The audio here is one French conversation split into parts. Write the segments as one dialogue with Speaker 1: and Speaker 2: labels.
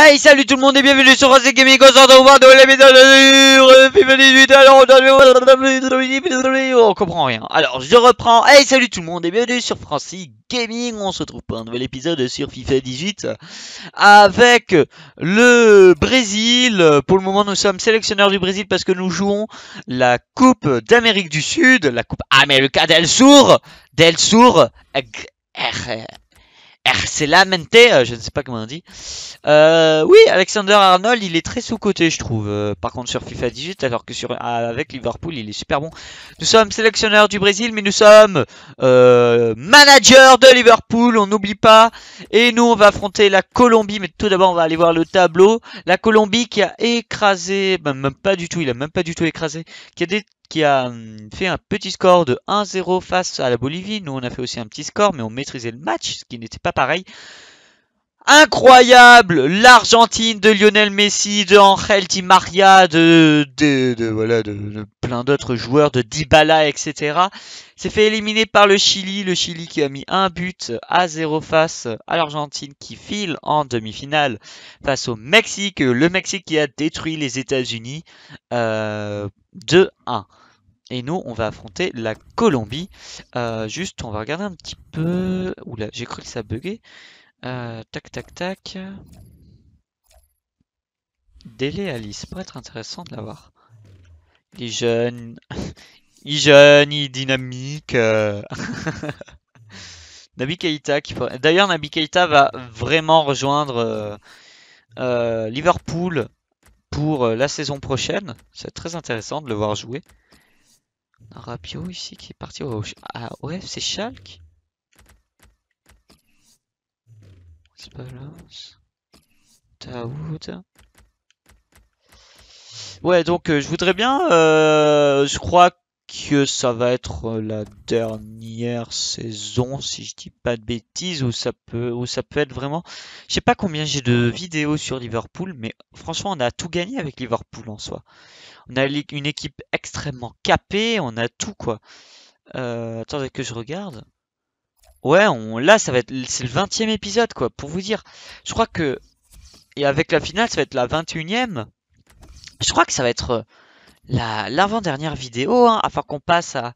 Speaker 1: Hey salut tout le monde et bienvenue sur Racing Gaming on se retrouve dans l'épisode de FIFA 18 alors on comprend rien. Alors je reprends. Hey salut tout le monde et bienvenue sur Francis Gaming on se retrouve pour un nouvel épisode sur FIFA 18 avec le Brésil. Pour le moment nous sommes sélectionneurs du Brésil parce que nous jouons la Coupe d'Amérique du Sud la Coupe América del Sur del Sur c'est la mente, euh, je ne sais pas comment on dit. Euh, oui, Alexander Arnold, il est très sous-côté, je trouve. Euh, par contre, sur FIFA 18, alors que sur avec Liverpool, il est super bon. Nous sommes sélectionneurs du Brésil, mais nous sommes euh, managers de Liverpool, on n'oublie pas. Et nous, on va affronter la Colombie, mais tout d'abord, on va aller voir le tableau. La Colombie qui a écrasé, ben, même pas du tout, il a même pas du tout écrasé, qui a des qui a hum, fait un petit score de 1-0 face à la Bolivie. Nous, on a fait aussi un petit score, mais on maîtrisait le match, ce qui n'était pas pareil. Incroyable L'Argentine de Lionel Messi, de Angel Di Maria, de, voilà, de, plein d'autres joueurs, de Dybala, etc. s'est fait éliminer par le Chili. Le Chili qui a mis un but à 0 face à l'Argentine qui file en demi-finale face au Mexique. Le Mexique qui a détruit les États-Unis euh, 2-1. Et nous, on va affronter la Colombie. Euh, juste, on va regarder un petit peu... Oula, j'ai cru que ça buguait. Euh, tac, tac, tac. Délai Alice, pourrait être intéressant de l'avoir. Il est jeune. il jeune, il dynamique. Euh. Nabi Keita qui D'ailleurs, Nabi Keita va vraiment rejoindre Liverpool pour la saison prochaine. C'est très intéressant de le voir jouer. Rapio ici qui est parti au, ah, ouais, c'est Schalke. Taoud. Ouais, donc euh, je voudrais bien, euh, je crois que ça va être la dernière saison, si je dis pas de bêtises, ou ça peut, ou ça peut être vraiment. Je sais pas combien j'ai de vidéos sur Liverpool, mais franchement, on a tout gagné avec Liverpool en soi. On a une équipe extrêmement capée, on a tout quoi. Euh, attendez que je regarde. Ouais, là, ça va être, c'est le 20 e épisode quoi, pour vous dire. Je crois que, et avec la finale, ça va être la 21 e Je crois que ça va être l'avant-dernière vidéo, hein, afin qu'on passe à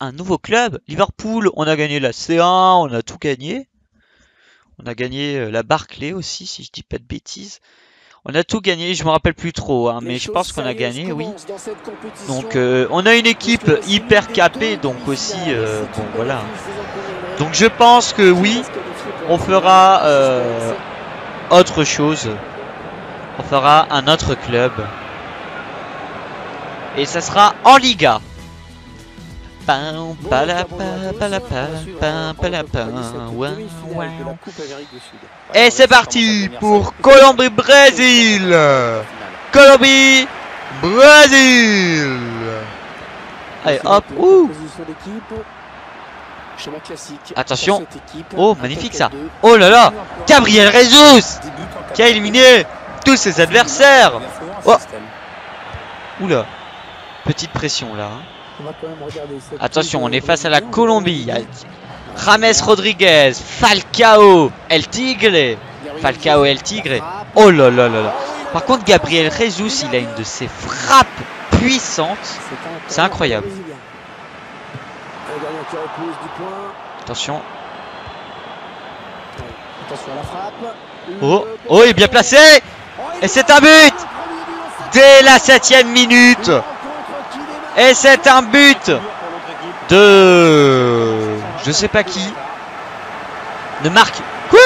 Speaker 1: un nouveau club. Liverpool, on a gagné la C1, on a tout gagné. On a gagné euh, la Barclay aussi, si je dis pas de bêtises. On a tout gagné, je me rappelle plus trop, hein, mais je pense qu'on a gagné, oui. Donc euh, on a une équipe hyper capée, donc aussi, euh, bon voilà. Donc je pense que oui, on fera autre chose. On fera un autre club. Et ça sera en Liga. Et c'est parti pour Colombie-Brésil. Colombie-Brésil. Allez, hop, ouh. Attention. Oh, magnifique ça. Oh là là. Gabriel Jesus qui a éliminé tous ses adversaires. Oh. Oula. Petite pression là. Attention, on est face à la Colombie. James Rodriguez, Falcao, El Tigre. Falcao, El Tigre. Oh là là là là. Par contre, Gabriel Jesus, il a une de ses frappes puissantes. C'est incroyable. Attention. Oh, oh, il est bien placé. Et c'est un but dès la septième minute. Et c'est un but de... Je sais pas qui. De Marc... Quoi?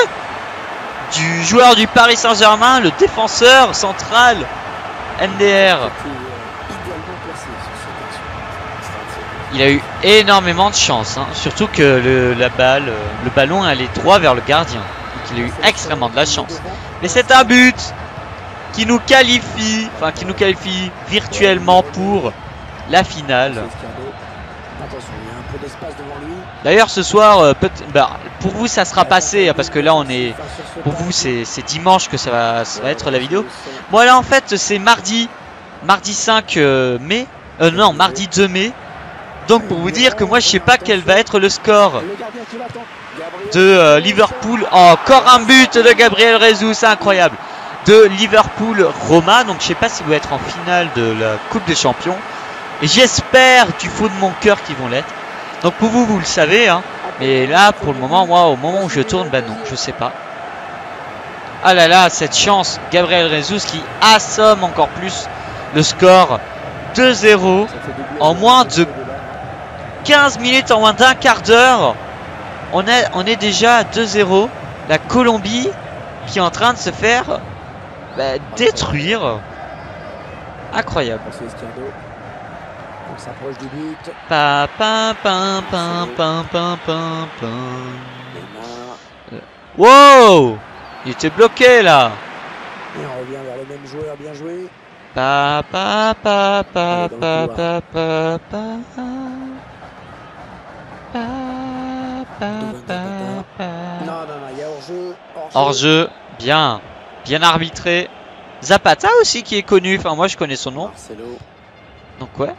Speaker 1: Du joueur du Paris Saint-Germain, le défenseur central MDR. Il a eu énormément de chance, hein. surtout que le, la balle, le ballon allait droit vers le gardien. Donc il a eu extrêmement de la chance. Mais c'est un but qui nous qualifie, enfin qui nous qualifie virtuellement pour la finale. D'ailleurs ce soir, euh, bah, pour vous ça sera passé hein, parce que là on est, pour vous c'est dimanche que ça va, être la vidéo. Moi là en fait c'est mardi, mardi 5 euh, mai, euh, non mardi 2 mai. Donc pour vous dire que moi je sais pas quel va être le score de Liverpool. encore un but de Gabriel Rezou, c'est incroyable. de Liverpool-Roma. Donc je sais pas s'ils vont être en finale de la Coupe des Champions. J'espère du fond de mon cœur qu'ils vont l'être. Donc pour vous, vous le savez. Hein. Mais là, pour le moment, moi, au moment où je tourne, ben non, je sais pas. Ah là là, cette chance. Gabriel Jesus qui assomme encore plus le score 2-0 en moins de 15 minutes, en moins d'un quart d'heure. On est, on est déjà à 2-0. La Colombie qui est en train de se faire bah, détruire. Incroyable.
Speaker 2: On s'approche du but.
Speaker 1: Pa, pa, pa, pa, pa, pa, pa, pa. Wow Il était bloqué là
Speaker 2: Et on revient vers le même joueur, bien joué.
Speaker 1: Pa, pa, pa, pa, pa, pa, pa, pa. Pa, pa, pa, pa.
Speaker 2: Non, non, non, il y a hors-jeu.
Speaker 1: Hors jeu, bien, bien arbitré. Zapata aussi qui est connu, enfin moi je connais son nom.
Speaker 2: Marcelo.
Speaker 1: Donc ouais.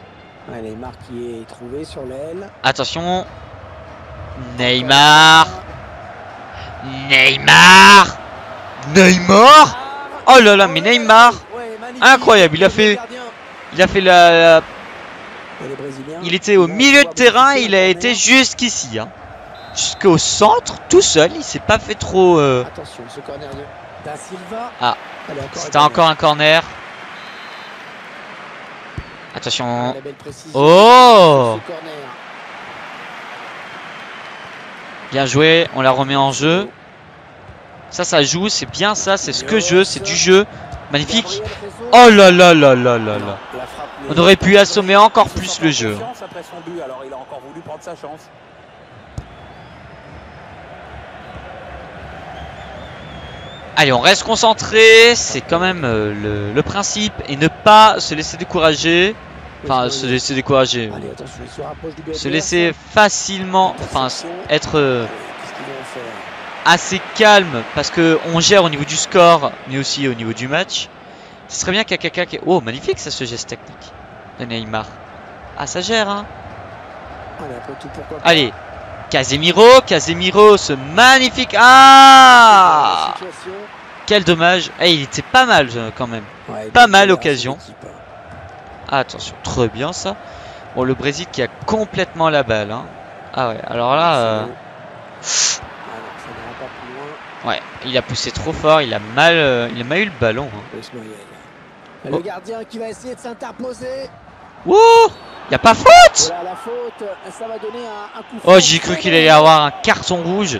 Speaker 2: Ouais, Neymar qui est trouvé sur l'aile.
Speaker 1: Attention. Neymar. Neymar. Neymar. Oh là là, mais Neymar. Incroyable, il a fait-. Il a fait la. Il était au milieu de terrain, il a été jusqu'ici. Hein. Jusqu'au centre, tout seul. Il s'est pas fait trop. euh.
Speaker 2: Attention, ce corner de Da Silva.
Speaker 1: Ah. C'était encore un corner.
Speaker 2: Ah,
Speaker 1: Attention.
Speaker 2: précision.
Speaker 1: Oh. Bien joué, on la remet en jeu. Ça, ça joue, c'est bien ça, c'est ce que je veux, c'est du jeu. Magnifique. Oh là là là là là là. On aurait pu assommer encore plus le jeu. Allez, on reste concentré, c'est quand même euh, le, le principe. Et ne pas se laisser décourager. Enfin, se laisser décourager.
Speaker 2: Se
Speaker 1: laisser facilement, enfin, être euh, assez calme parce que on gère au niveau du score, mais aussi au niveau du match. Ce serait bien qu'il y ait quelqu'un qui. Oh, magnifique ça, ce geste technique de Neymar. Ah, ça gère, hein.
Speaker 2: Allez,
Speaker 1: Casemiro, Casemiro, ce magnifique. Ah. Quel dommage. Eh, il était pas mal euh, quand même.
Speaker 2: Ouais,
Speaker 1: Pas mal l'occasion. Ah, attention, très bien ça. Bon, le Brésil qui a complètement la balle. Hein. Ah ouais, alors là, euh,
Speaker 2: Ah
Speaker 1: ouais, il a poussé trop fort, il a mal, euh, il a mal eu le ballon. Hein. Oh.
Speaker 2: Le gardien qui va essayer de s'interposer.
Speaker 1: Wouh Y a pas faute
Speaker 2: Voilà la faute. Ça va donner un, un coup
Speaker 1: Oh, j'ai cru qu'il allait avoir un carton rouge.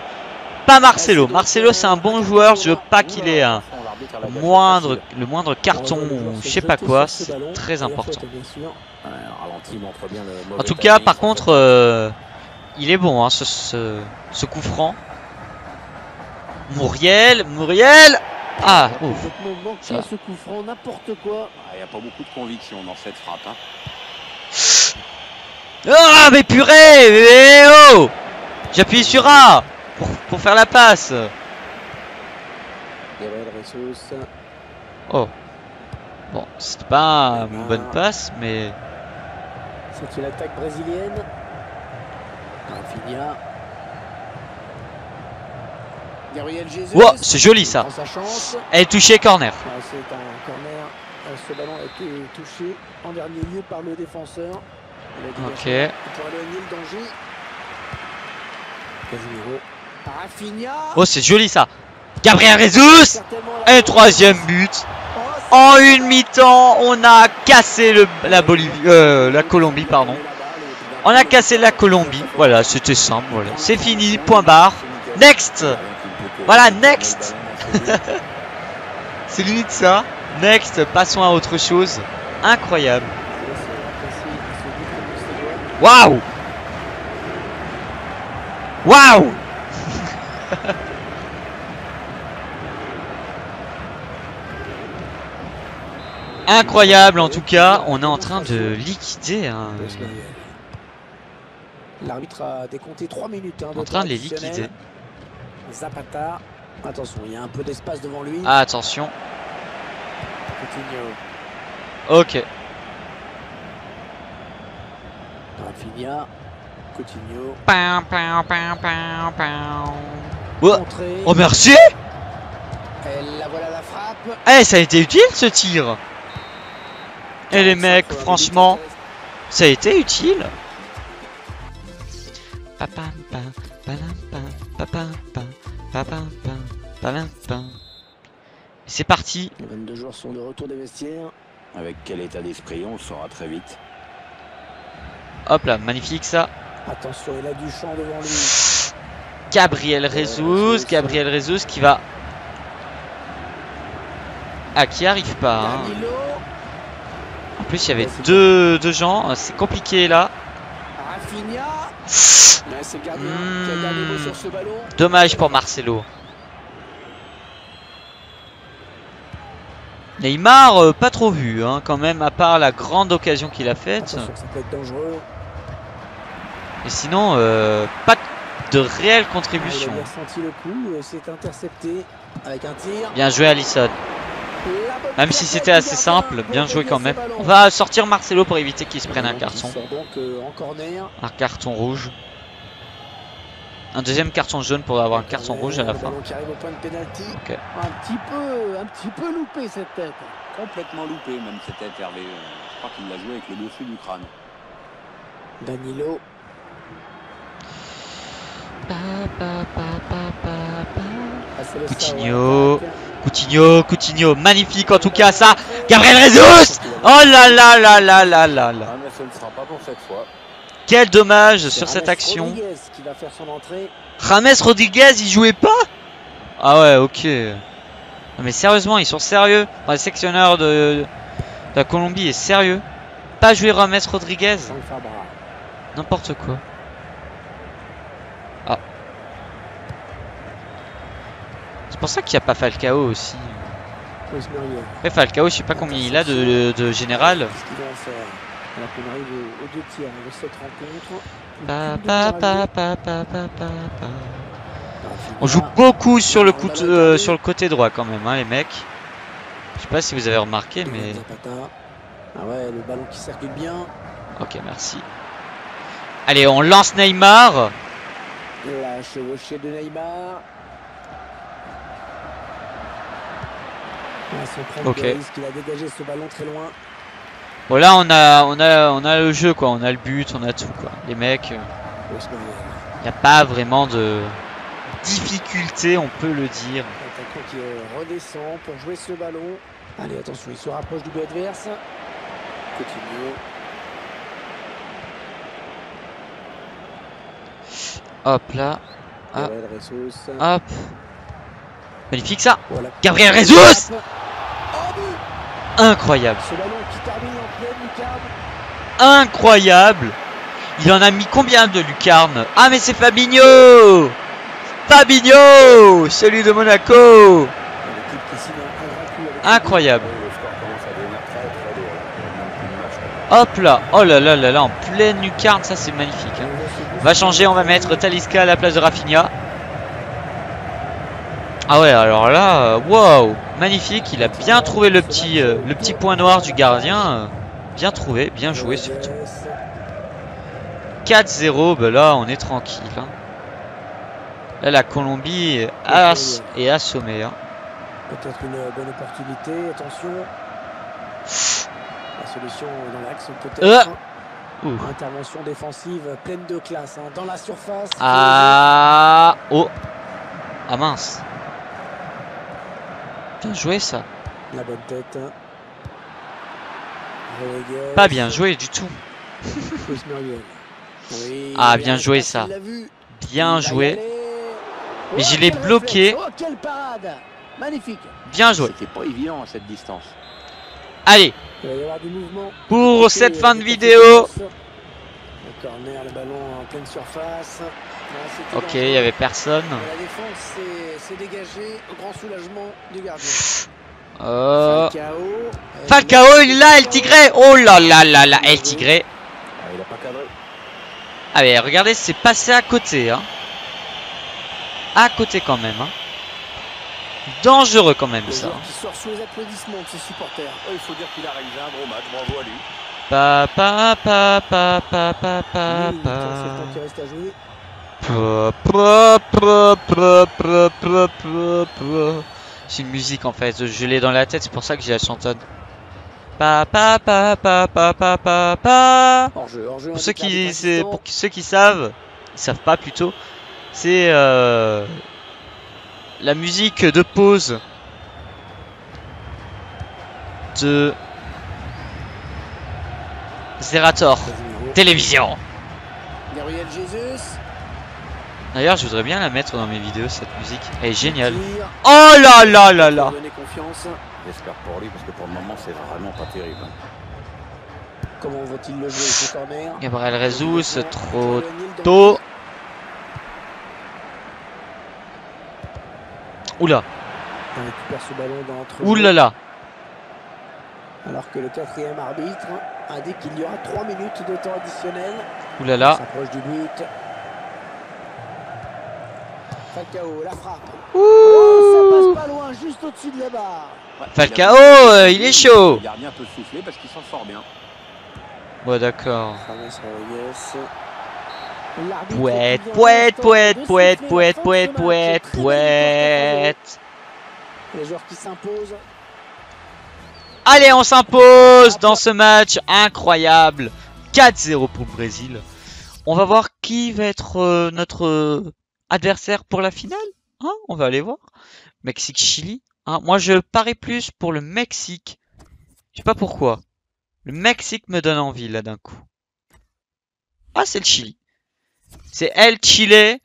Speaker 1: Pas Marcelo. Marcelo, c'est un bon joueur. Je veux pas qu'il ait un Moindre, le moindre carton ou je sais pas quoi. C'est très important. En tout cas, par contre, euh, il est bon, hein, ce, ce, ce coup franc. Mouriel, Mouriel. Ah, ouf.
Speaker 2: Ce coup franc, n'importe quoi.
Speaker 3: Ah, Il n'y a pas beaucoup de conviction dans cette frappe. hein.
Speaker 1: Ah, mais purée, mais oh J'appuie sur A pour, pour faire la passe.
Speaker 2: Jesus.
Speaker 1: Oh. Bon, c'était pas une bonne passe, mais
Speaker 2: C'est une attaque brésilienne. Rafinha. Gabriel Jesus.
Speaker 1: Wow, c'est joli, ça. Elle est touchée corner.
Speaker 2: Ah, C'est un corner. Euh, Ce ballon a été touché en dernier lieu par le défenseur.
Speaker 1: Ok.
Speaker 2: Pour éloigner le danger. Casemiro. Rafinha.
Speaker 1: Oh, c'est joli ça. Gabriel Jesus
Speaker 2: faute.
Speaker 1: troisième but. En une mi-temps, on a cassé le, la euh, la Colombie, pardon. On a cassé la Colombie. Voilà, c'était simple. Voilà, c'est fini. Point barre. Next. Voilà, next. C'est limite ça. Next. Passons à autre chose. Incroyable. Waouh. Waouh. Incroyable en tout cas, on est en train de liquider. hein,
Speaker 2: L'arbitre a décompté 3 minutes. Hein,
Speaker 1: en train de les liquider.
Speaker 2: Zapata. Attention, il y a un peu d'espace devant lui.
Speaker 1: Ah, attention.
Speaker 2: Coutinho.
Speaker 1: Ok.
Speaker 2: Rafinha. Coutinho.
Speaker 1: Pam, pam, pam, pam, pam. Oh, oh merci
Speaker 2: Et la voilà la frappe.
Speaker 1: Eh, ça a été utile ce tir Et les mecs, franchement, ça a été utile. C'est parti
Speaker 2: Les 22 joueurs sont de retour des vestiaires.
Speaker 3: Avec quel état d'esprit, on le saura très vite.
Speaker 1: Hop là, magnifique ça
Speaker 2: Attention, il a du champ devant lui.
Speaker 1: Gabriel Jesus, Gabriel Jesus qui va... Ah, qui arrive pas. hein. En plus, il y avait deux, deux gens. C'est compliqué là. Dommage pour Marcelo. Neymar, euh, pas trop vu, hein, quand même, à part la grande occasion qu'il a faite. Et sinon, euh, pas de réelle
Speaker 2: Ah,
Speaker 1: contribution.
Speaker 2: Bien euh,
Speaker 1: joué, Alisson. Même si c'était assez simple, bien joué quand même. On va sortir Marcelo pour éviter qu'il se prenne un carton. Un carton rouge. Un deuxième carton jaune pour avoir un carton rouge à la fin.
Speaker 2: Un petit peu, un petit peu loupé cette tête.
Speaker 3: Complètement loupé, même cette tête, Hervé. Je crois qu'il l'a joué avec le dessus du crâne.
Speaker 2: Danilo. Ah,
Speaker 1: Coutinho. Coutinho, Coutinho, magnifique en tout cas ça. Gabriel Jesus Oh là là là là là là là.
Speaker 3: Ah, mais ce ne sera pas pour cette fois.
Speaker 1: Quel dommage sur cette action.
Speaker 2: Rodriguez qui va faire son entrée.
Speaker 1: James Rodriguez, il jouait pas? Ah ouais, ok. Non, mais sérieusement, ils sont sérieux. Enfin, le sectionneur de, de la Colombie est sérieux. Pas jouer James Rodriguez, n'importe quoi. Ah. C'est pour ça qu'il n'y a pas Falcao aussi. Après Falcao, je sais pas combien il a de, de général.
Speaker 2: Alors qu'on arrive aux, deux tiers de cette rencontre.
Speaker 1: Pa, pa, pa. On joue beaucoup sur le, coup- euh, sur le côté droit quand même, hein, les mecs. Je sais pas si vous avez remarqué, mais...
Speaker 2: Ah ouais, le ballon qui circule bien.
Speaker 1: Ok, merci. Allez, on lance Neymar.
Speaker 2: La chevauchée de Neymar.
Speaker 1: Ok.
Speaker 2: il a dégagé ce ballon très loin.
Speaker 1: Bon là, on a, on a, on a le jeu quoi, on a le but, on a tout quoi. Les mecs, il n'y a pas vraiment de difficulté, on peut le dire.
Speaker 2: L'attaquant qui euh, redescend pour jouer ce ballon. Allez, attention, il se rapproche du but adverse. Coutinho.
Speaker 1: Hop là, Ah.
Speaker 2: Gabriel Jesus.
Speaker 1: hop. Magnifique ça. Gabriel
Speaker 2: but
Speaker 1: Incroyable, incroyable. Il en a mis combien de lucarne Ah mais c'est Fabinho Fabinho Celui de Monaco Incroyable. Hop là Oh là là là là, en pleine lucarne, ça c'est magnifique. hein. On va changer, on va mettre Talisca à la place de Rafinha. Ah ouais, alors là, waouh, magnifique. Il a bien trouvé le petit, euh, le petit point noir du gardien. euh, Bien trouvé, bien joué surtout. 4-0, ben là, on est tranquille. hein. Là, la Colombie est, ass- est assommée. hein.
Speaker 2: Peut-être une bonne opportunité. Attention. La solution dans l'axe peut-être.
Speaker 1: Euh. Ouh.
Speaker 2: Intervention défensive pleine de classe hein, dans la surface.
Speaker 1: Ah, oh, ah mince. Bien joué ça.
Speaker 2: La bonne tête. Rodriguez.
Speaker 1: Pas bien joué du tout.
Speaker 2: Oui,
Speaker 1: Ah, bien joué, ça. Bien joué. Mais
Speaker 2: Oh,
Speaker 1: je l'ai
Speaker 2: quel
Speaker 1: bloqué.
Speaker 2: Oh, Magnifique.
Speaker 1: Bien joué.
Speaker 3: C'était pas évident à cette distance.
Speaker 1: Allez, pour cette fin de vidéo.
Speaker 2: Le corner, le ballon en pleine surface.
Speaker 1: Ok, il y avait personne.
Speaker 2: La défense s'est- dégagée au grand soulagement du gardien.
Speaker 1: Euh...
Speaker 2: Falcao.
Speaker 1: Falcao, il est là, El Tigre. Oh là là là là, El Tigre.
Speaker 3: Ah, il a pas cadré.
Speaker 1: Ah mais regardez, c'est passé à côté. Hein. À côté quand même. Hein. Dangereux quand même ça.
Speaker 2: joueur qui sort sous les applaudissements de ses supporters.
Speaker 3: Oh, il faut dire qu'il a réalisé un gros match. Bravo à lui.
Speaker 1: Pa pa pa pa pa pa pa
Speaker 2: Oui, tiens, c'est
Speaker 1: une musique en fait. Je l'ai dans la tête, c'est pour ça que j'ai la chantonne. Pa pa pa pa pa pa pa pa. Pour ceux qui,
Speaker 2: l'arbitre
Speaker 1: c'est
Speaker 2: assistant.
Speaker 1: pour ceux qui savent, ils savent pas plutôt. C'est euh, la musique de pause de Zerator télévision.
Speaker 2: Gabriel Jesus.
Speaker 1: D'ailleurs, je voudrais bien la mettre dans mes vidéos cette musique. Elle est géniale. Oh là là là là.
Speaker 3: J'espère pour lui parce que pour le moment c'est vraiment pas terrible.
Speaker 2: Comment va-t-il le jouer ce corner
Speaker 1: Gabriel Jesus, trop tôt. Oula,
Speaker 2: On récupère ce ballon d'entre
Speaker 1: oula là.
Speaker 2: Alors que le quatrième arbitre indique qu'il y aura 3 minutes de temps additionnel.
Speaker 1: Oula
Speaker 2: On
Speaker 1: là.
Speaker 2: s'approche du but. Falcao, la frappe. Oh, ça passe pas loin, juste au-dessus de la barre.
Speaker 3: Ouais,
Speaker 1: Falcao,
Speaker 3: il a-
Speaker 1: euh, il est chaud.
Speaker 3: Le gardien peut souffler parce qu'il s'en sort bien.
Speaker 1: Ouais, d'accord.
Speaker 2: Ce
Speaker 1: poète,
Speaker 2: match. Très belle victoire
Speaker 1: poète.
Speaker 2: pour Les joueurs qui s'imposent.
Speaker 1: Allez, on s'impose dans ce match incroyable. 4-0 pour le Brésil. On va voir qui va être euh, notre euh, adversaire pour la finale. Hein on va aller voir. Mexique-Chili. Hein Moi, je parie plus pour le Mexique. Je sais pas pourquoi. Le Mexique me donne envie là d'un coup. Ah, c'est le Chili. C'est El Chile.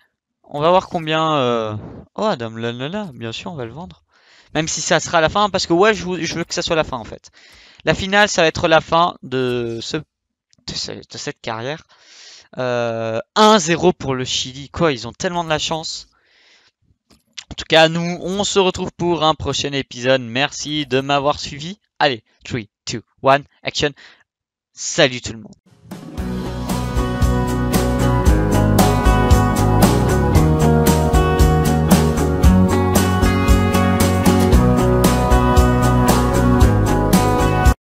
Speaker 1: On va voir combien. euh, Oh, Adam Lallana, bien sûr, on va le vendre. Même si ça sera la fin, parce que ouais, je, veux que ça soit la fin en fait. La finale, ça va être la fin de, ce- de cette carrière. Euh, 1-0 pour le Chili. Quoi, ils ont tellement de la chance. En tout cas, nous, on se retrouve pour un prochain épisode. Merci de m'avoir suivi. Allez, 3, 2, 1, action. Salut tout le monde.